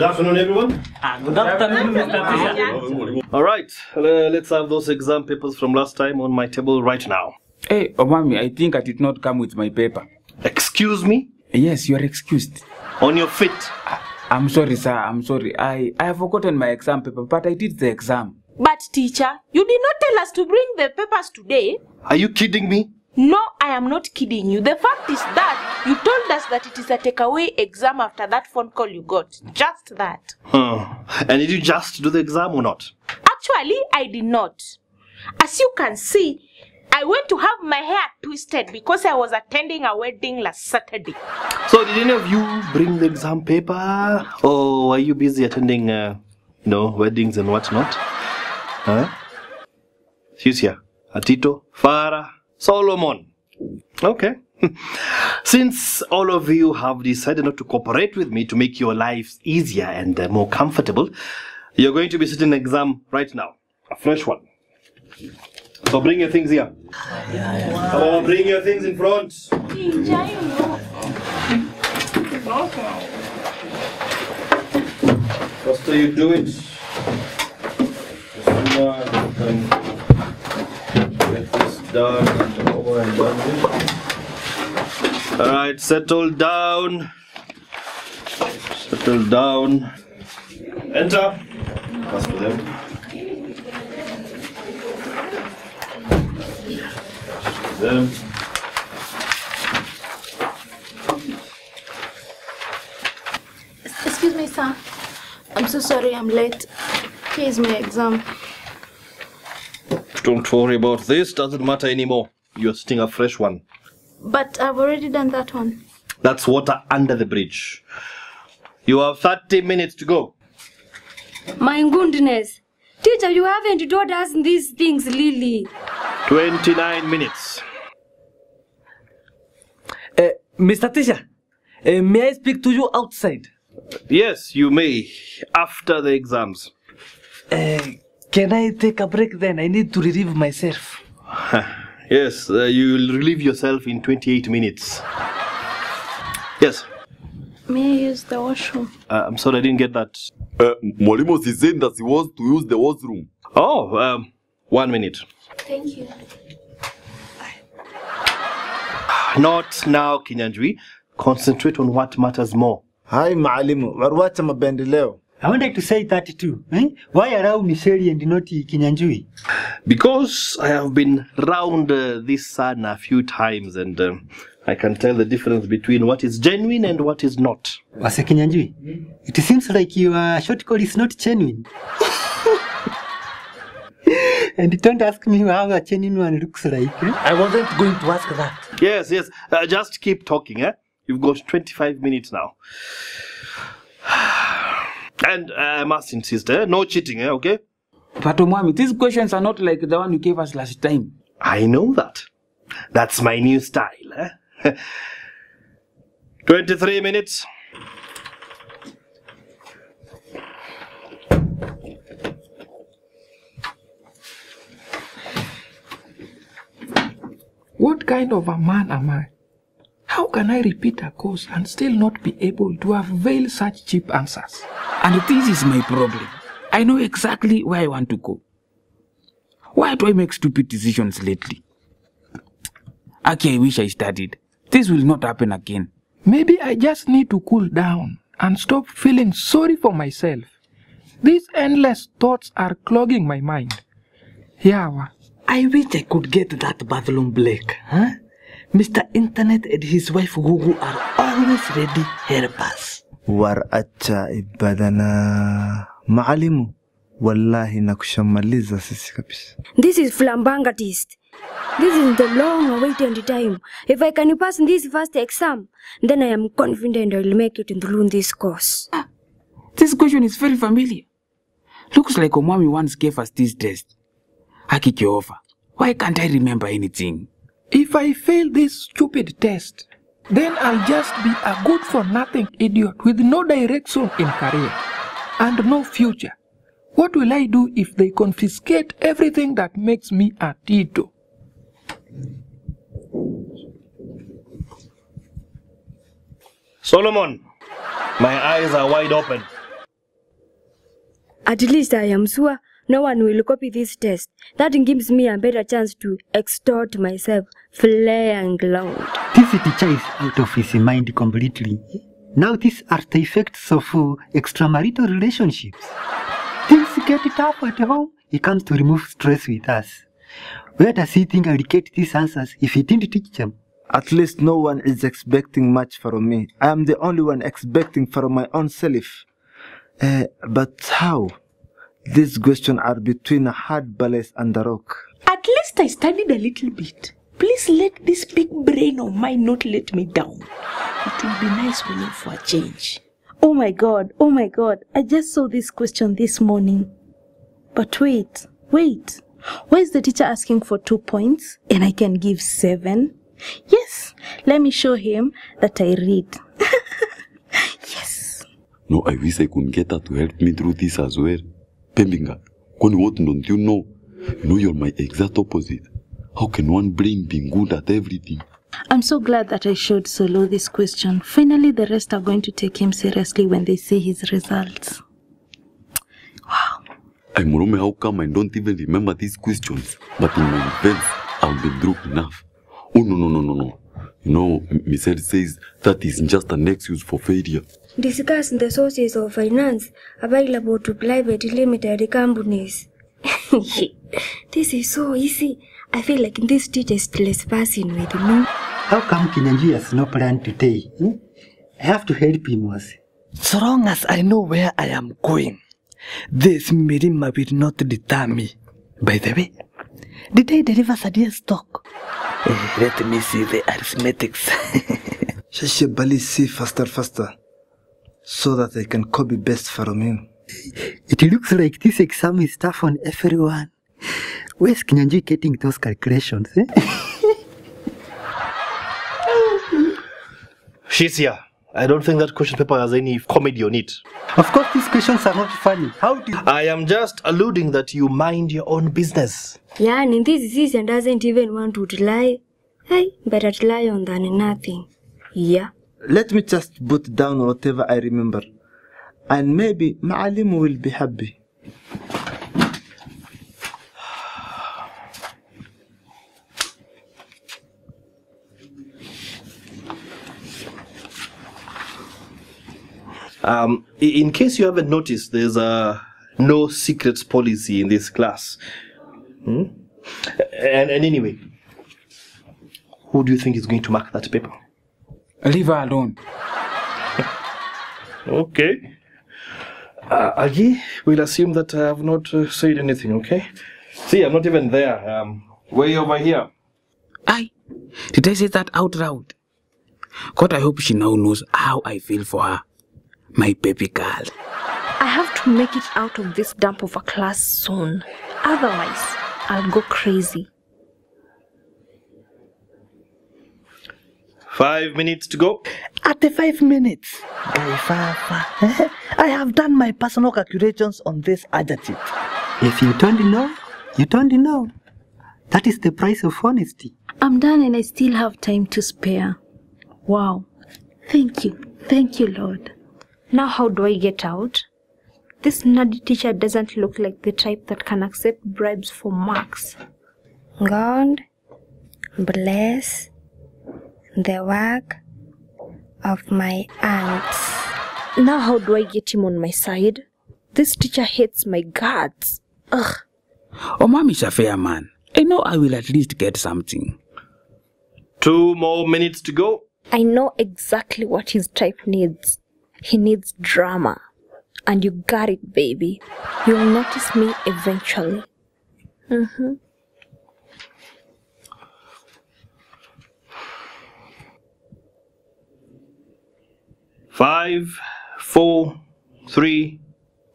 Good afternoon, everyone. Good afternoon, Mr. Teacher. All right, uh, let's have those exam papers from last time on my table right now. Hey, Omwami, I think I did not come with my paper. Excuse me? Yes, you are excused. On your feet. I'm sorry, sir. I'm sorry. I, I have forgotten my exam paper, but I did the exam. But teacher, you did not tell us to bring the papers today. Are you kidding me? No, I am not kidding you. The fact is that you told us that it is a takeaway exam after that phone call you got. Just that. And did you just do the exam or not? Actually, I did not. As you can see, I went to have my hair twisted because I was attending a wedding last Saturday. So did any of you bring the exam paper? Or were you busy attending, uh, you know, weddings and whatnot? Huh? Who's here? Atito, Farah, Solomon. Okay. Since all of you have decided not to cooperate with me to make your lives easier and uh, more comfortable, you're going to be sitting an exam right now. A fresh one. So bring your things here. Come on, bring your things in front. Faster you do it, the sooner you can get this done and over and done Alright, settle down. Settle down. Enter. Pass to them. Them. Excuse me, sir. I'm so sorry I'm late. Here's my exam. Don't worry about this, doesn't matter anymore. You're sitting a fresh one. But I've already done that one. That's water under the bridge. You have 30 minutes to go. My goodness. Teacher, you haven't told us these things, Lily. 29 minutes. Uh, Mr. Teacher, uh, may I speak to you outside? Yes, you may, after the exams. Uh, can I take a break then? I need to relieve myself. yes, uh, you will relieve yourself in 28 minutes. Yes, May I use the washroom? uh, I'm sorry I didn't get that. Uh, mwalimu si saying that he wants to use the washroom. Oh, um, one minute. Thank you. Not now, Kinyanjui. Concentrate on what matters more. Hi, Maalimu. Waruacha mapendeleo. I wanted to say that too. Eh? Why allow Misheli and not Kinyanjui? Because I have been round uh, this sun a few times and um, I can tell the difference between what is genuine and what is not. Wase Kinyanjui, it seems like your short call is not genuine. and don't ask me how a genuine one looks like. Eh? I wasn't going to ask that. Yes, yes. Uh, just keep talking, eh? You've got 25 minutes now. And uh, I must insist, eh? No cheating, eh? Okay? But Omwami, these questions are not like the one you gave us last time. I know that. That's my new style, eh? 23 minutes. What kind of a man am I? How can I repeat a course and still not be able to avail such cheap answers? And this is my problem. I know exactly where I want to go. Why do I make stupid decisions lately? Okay, I wish I studied. This will not happen again. Maybe I just need to cool down and stop feeling sorry for myself. These endless thoughts are clogging my mind. Yawa. I wish I could get that Bathlon Blake, huh? Mr. Internet and his wife Google are always ready help us. War acha ibadana Maalimu, wallahi nakushamaliza sisi kabisa. This is flambanga flambangatist. This is the long awaited time. If I can pass this first exam, then I am confident i'll will make it through this course. ah, This question is very familiar. Looks like omwami once gave us this test. Aki Jehova, why can't I remember anything? If I fail this stupid test, then I'll just be a good for nothing idiot with no direction in career and no future. What will I do if they confiscate everything that makes me a Tito? Solomon, my eyes are wide open. At least I am sure no one will copy this test. That gives me a better chance to extort myself flying loud. This teacher is out of his mind completely. Now these are the effects of uh, extramarital relationships. Things get tough at home. He comes to remove stress with us. Where does he think I'll get these answers if he didn't teach them? At least no one is expecting much from me. I am the only one expecting from my own self. Uh, but how? These questions are between a hard balance and a rock. At least I studied a little bit. Please let this big brain of mine not let me down. It will be nice winning for a change. Oh my god, oh my god, I just saw this question this morning. But wait, wait. Why is the teacher asking for two points and I can give seven? Yes, let me show him that I read. Yes. No, I wish I could get her to help me through this as well. Pembinga, kwani what don't you know? You know you're my exact opposite. How can one brain be good at everything? I'm so glad that I showed Solo this question. Finally, the rest are going to take him seriously when they see his results. Wow. I'm Rome, how come I don't even remember these questions? But in my defense, I've been drunk enough. Oh, no, no, no, no, no. You know, M- Michelle says that is just an excuse for failure. Discuss the sources of finance available to private limited companies. this is so easy. I feel like this teacher is trespassing with me. How come Kinyanjui has no plan today? hmm? I have to help him, was. So long as I know where I am going, this Mirima will not deter me. By the way, did I deliver Sadia's stock? Eh, let me see the arithmetics. Shasha Bali, see faster, faster. So that I can copy best from him. It looks like this exam is tough on everyone. Where's Kinyanji getting those calculations? Eh? She's here. I don't think that question paper has any comedy on it. Of course, these questions are not funny. How do you... I am just alluding that you mind your own business. Yeah, and this season doesn't even want to rely. Hey, better rely on than nothing. Yeah. Let me just put down whatever I remember. And maybe Maalim will be happy. Um, in case you haven't noticed, there's a no secrets policy in this class. Hmm? And, and anyway, who do you think is going to mark that paper? Leave her alone. Okay. Uh, Agi, we'll assume that I have not uh, said anything, okay? See, I'm not even there. Um, way over here. I did I say that out loud? God, I hope she now knows how I feel for her. My baby girl. I have to make it out of this dump of a class soon. Otherwise, I'll go crazy. Five minutes to go. At the five minutes, Guy Fafa, I have done my personal calculations on this adjective. If you don't know, you don't know. That is the price of honesty. I'm done and I still have time to spare. Wow. Thank you. Thank you, Lord. Now, how do I get out? This nerdy teacher doesn't look like the type that can accept bribes for marks. God bless the work of my aunts. Now, how do I get him on my side? This teacher hates my guts. Ugh. Oh, mom is a fair man. I know I will at least get something. Two more minutes to go. I know exactly what his type needs. He needs drama. And you got it, baby. You'll notice me eventually. Mm-hmm. Five, four, three,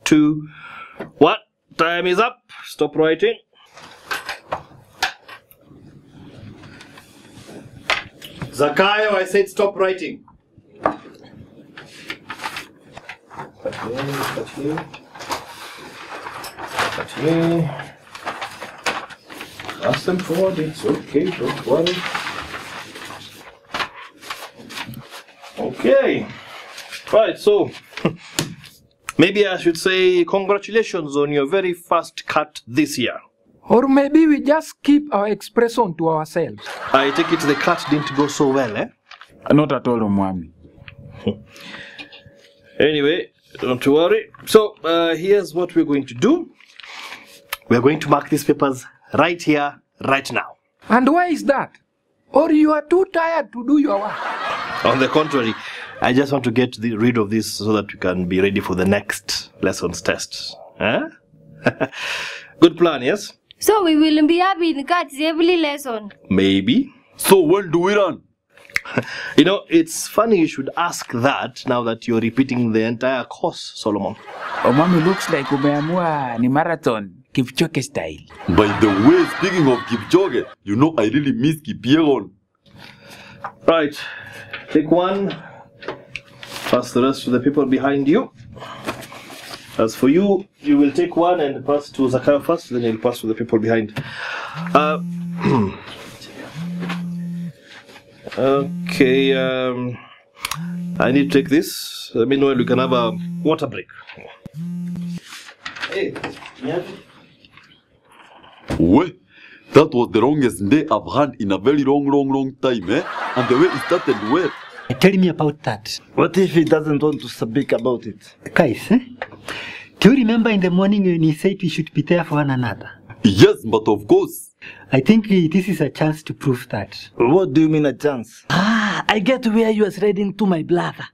two. What? Time is up. Stop writing. Zakayo, I said stop writing. Cut here, cut here. Cut here. Ask them forward, it's okay, don't worry. Okay. Right, so Maybe I should say congratulations on your very first cut this year. Or maybe we just keep our expression to ourselves. I take it the cut didn't go so well, eh? Not at all, Omwami. Anyway, don't worry. So, uh, here's what we're going to do. We're going to mark these papers right here, right now. And why is that? Or you are too tired to do your work? On the contrary, I just want to get the, rid of this so that we can be ready for the next lessons test. Huh? Good plan, yes? So we will be having cuts every lesson. Maybe. So when do we run? You know, it's funny you should ask that now that you're repeating the entire course, Solomon. Omwami looks like umeamua ni marathon, Kipchoge style. By the way, speaking of Kipchoge, you know I really miss Kipyegon. Right. Take one. Pass the rest to the people behind you. As for you, you will take one and pass to Zakayo first, then you'll pass to the people behind. Uh, okay, um, I need to take this. Meanwhile, we can have a water break. Hey, Well, that was the longest day I've had in a very long, long, long time, eh? And the way it started well. Tell me about that. What if he doesn't want to speak about it? Guys, eh? do you remember in the morning when he said we should be there for one another? Yes, but of course. I think this is a chance to prove that. What do you mean a chance? Ah, I get where you are reading to my brother.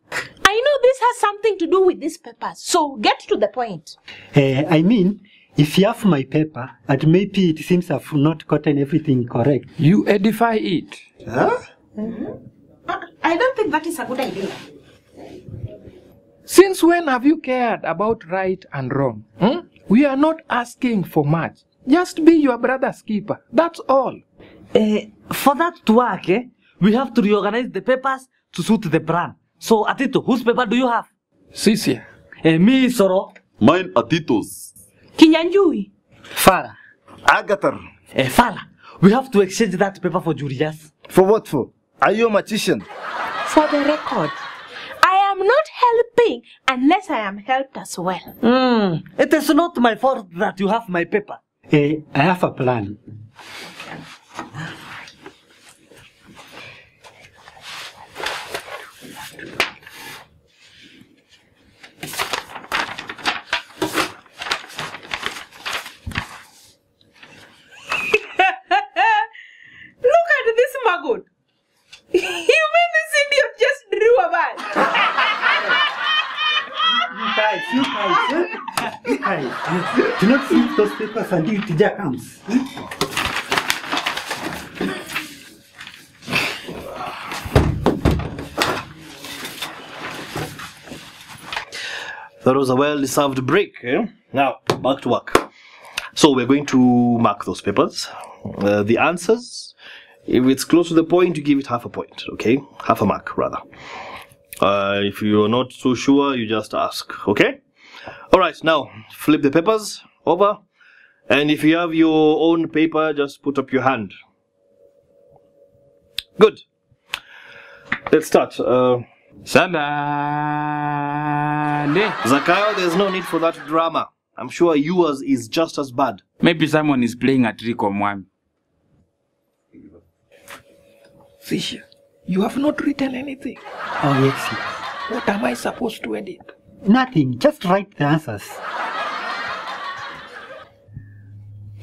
I know this has something to do with this paper, so get to the point. Eh, I mean, if you have my paper, and maybe it seems I've not gotten everything correct. You edify it. Huh? I don't think that is a good idea. Since when have you cared about right and wrong? hmm? We are not asking for much. Just be your brother's keeper. That's all. Eh, for that to work, eh, we have to reorganize the papers to suit the brand. So, Atito, whose paper do you have? Cisia. Eh, me, Soro. Mine are Tito's. Kinyanjui. Farah. Agatha. Eh, Farah, we have to exchange that paper for Julius. For what for? Are you a magician? For the record, I am not helping unless I am helped as well. Hmm, it is not my fault that you have my paper. Eh, I have a plan. Look at this maggot. you mean this idiot just drew a man? You guys, you guys, do not flip those papers until teacher comes. That was a well-deserved break. Eh? Now, back to work. So we're going to mark those papers. Uh, the answers, if it's close to the point, you give it half a point, okay? Half a mark, rather. Uh, if you're not so sure, you just ask, okay? Alright, now, flip the papers over. And if you have your own paper, just put up your hand. Good. Let's start. Uh, Salale. Zakayo, there's no need for that drama. I'm sure yours is just as bad. Maybe someone is playing a trick on Mwami. Cisia, you have not written anything. Oh, yes, yes. What am I supposed to edit? Nothing, just write the answers.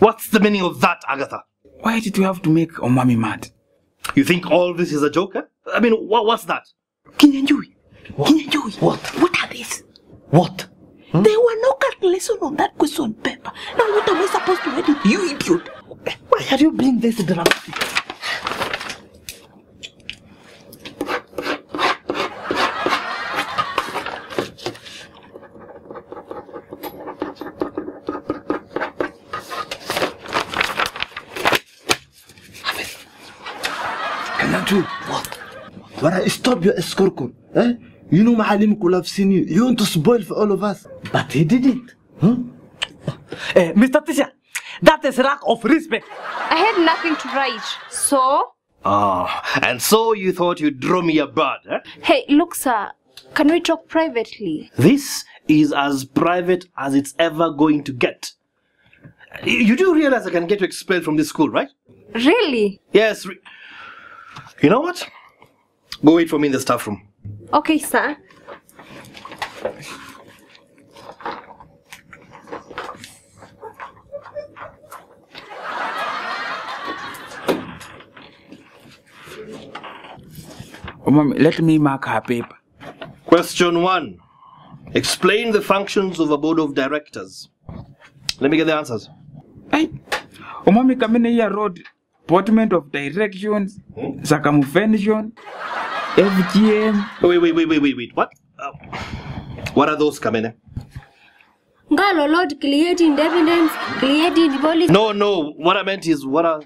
What's the meaning of that, Agatha? Why did you have to make Omwami mad? You think all this is a joke? eh? I mean, wha- what's that? Kinyanjui. Kinyanjui. What? What are these? What? There were no calculations on that question paper. Now what am I supposed to edit? You idiot. Why are you being this dramatic? Stop your escorco. Eh? You know Mahalim could have seen you. You want to spoil for all of us. But he didn't. Huh? Eh, Mr. Tisha, that is lack of respect. I had nothing to write. So? Ah, and so you thought you'd draw me a bird, eh? Hey, look, sir. Can we talk privately? This is as private as it's ever going to get. You you do realize I can get you expelled from this school, right? Really? Yes. Re- you know what? Go wait for me in the staff room. Okay, sir. Oh, mommy, let me mark her paper. Question one. Explain the functions of a board of directors. Let me get the answers. Hey, oh, mommy, come in here, road. Department of Directions, Circumvention, FGM. Wait, wait, wait, wait, wait, wait. What? Uh, what are those, Kamene? Ngalo Lord creating evidence, creating policy. No, no. What I meant is, what are,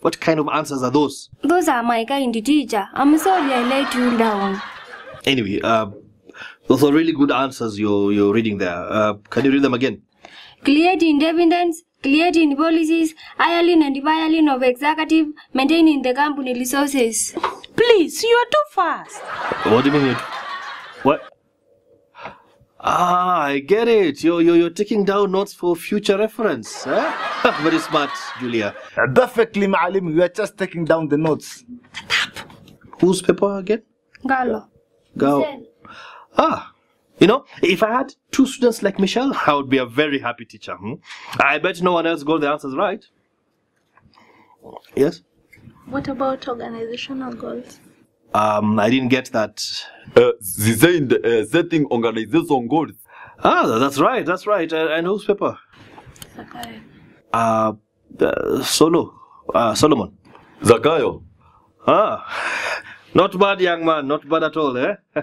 what kind of answers are those? Those are my kind teacher. I'm sorry I let you down. Anyway, uh, those are really good answers you're you're reading there. Uh, can you read them again? Creating evidence, creating policies, hiring and firing of executive, maintaining the company resources. Please, you are too fast. What do you mean? What? Ah, I get it. You're, you're, you're taking down notes for future reference. Eh? Very smart, Julia. Perfectly, Maalim. We are just taking down the notes. Whose paper again? Ngalo. Go. Ah, you know, if I had two students like Michelle, I would be a very happy teacher. Hmm? I bet no one else got the answers right. Yes? What about organizational goals? Um, I didn't get that. Uh, sie saying the uh, setting organization goals. Ah, that's right, that's right. Uh, and whose paper? Sakai. Uh, uh Solo. Uh, Solomon. Zakayo. Ah, not bad, young man. Not bad at all, eh?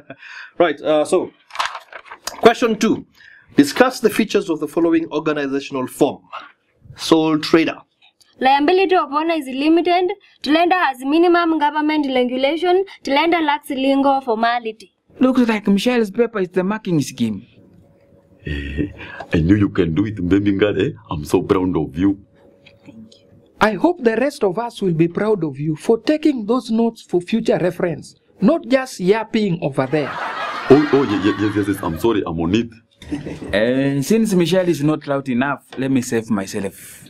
right, uh, so, question two. Discuss the features of the following organizational form. Sole trader. Liability of owner is limited. Lender has minimum government regulation. Lender lacks legal formality. Looks like Michelle's paper is the marking scheme. I knew you can do it, Mbembingade. Eh? I'm so proud of you. Thank you. I hope the rest of us will be proud of you for taking those notes for future reference, not just yapping over there. Oh, oh, yeah, yeah, yes, yes, yes. I'm sorry. I'm on it. Uh, since Michelle is not loud enough, let me save myself.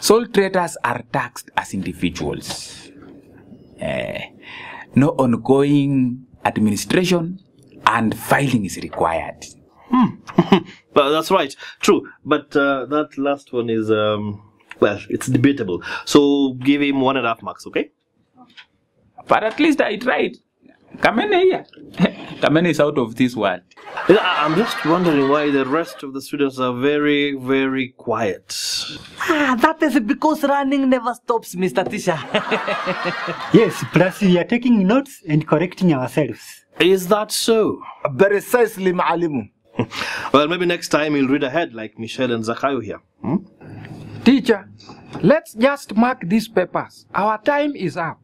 Soul traders are taxed as individuals. Uh, no ongoing administration and filing is required. Well, that's right. True. But uh, that last one is, um, well, it's debatable. So give him one and a half marks, okay? But at least I tried. Come in here. Kamene is out of this world. I- I'm just wondering why the rest of the students are very, very quiet. Ah, that is because running never stops, Mr. Tisha. Yes, plus we are taking notes and correcting ourselves. Is that so? Precisely, Maalimu. Well, maybe next time he'll read ahead like Michelle and Zakayo here. Hmm? Teacher, let's just mark these papers. Our time is up.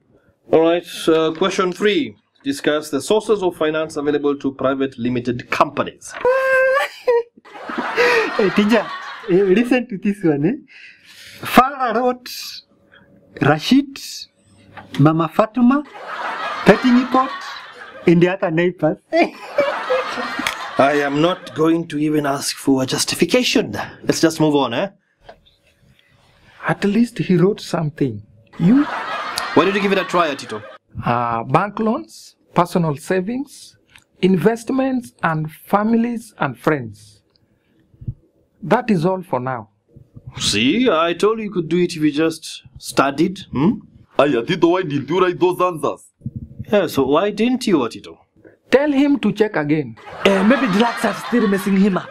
All right. Uh, question three. Discuss the sources of finance available to private limited companies. Hey, teacher, listen to this one. Eh? Farah wrote Rashid, Mama Fatuma, Petting Pot, and the other neighbors. I am not going to even ask for a justification. Let's just move on, eh? At least he wrote something. You? Why did you give it a try, Tito? Uh, bank loans, personal savings, investments, and families and friends. That is all for now. See, I told you you could do it if you just studied. Hmm? Aya, Tito, why did you write those answers? Yeah, so why didn't you, what Tito? Tell him to check again. Eh, maybe drugs are still messing him up.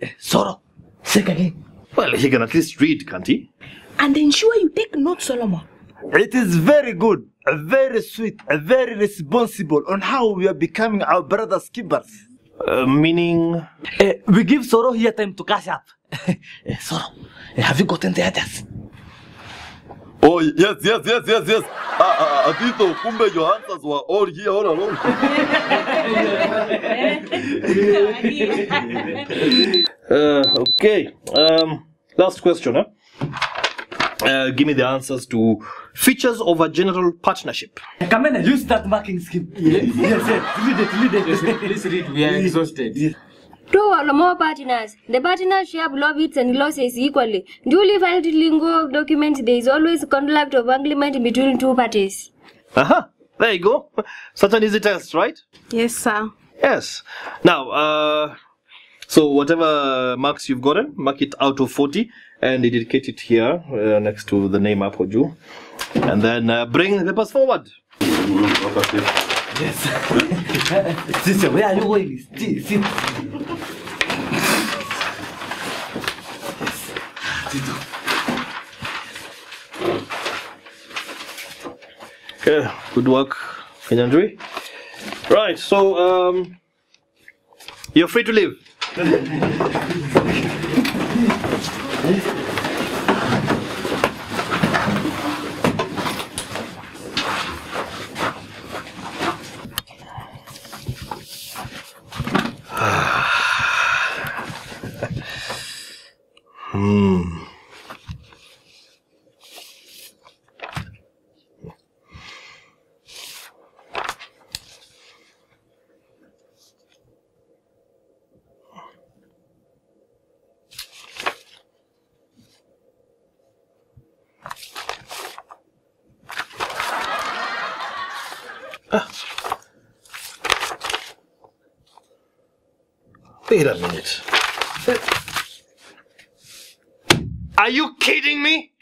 Eh, Soro, check again. Well, he can at least read, can't he? And ensure you take notes, Solomon. It is very good, uh, very sweet, uh, very responsible on how we are becoming our brothers keepers. Uh, meaning. Eh, we give Soro here time to cash up. eh, Soro, eh, have you gotten the others? Oh, yes, yes, yes, yes, yes. Ah, ah, ah, Tito, kumbe your answers were all here all along. Uh, okay. Um, last question, huh? Uh, give me the answers to features of a general partnership. Come in, use that marking scheme. Yes, yes, yes. Read it, read it. Please read, we are exhausted. Two or more partners. The partners share profits and losses equally. Duly filed lingo document, there is always contract of agreement between two parties. Uh-huh. There you go. Such an easy test, right? Yes, sir. Yes. Now, uh, so whatever marks you've gotten, mark it out of 40 and dedicate it here uh, next to the name Apoju. And then uh, bring the papers forward. Yes. Sister, where are you going? Sit. sit. Okay, good work, Kinyanjui. Right, so um, you're free to leave. Wait a minute. Are you kidding me?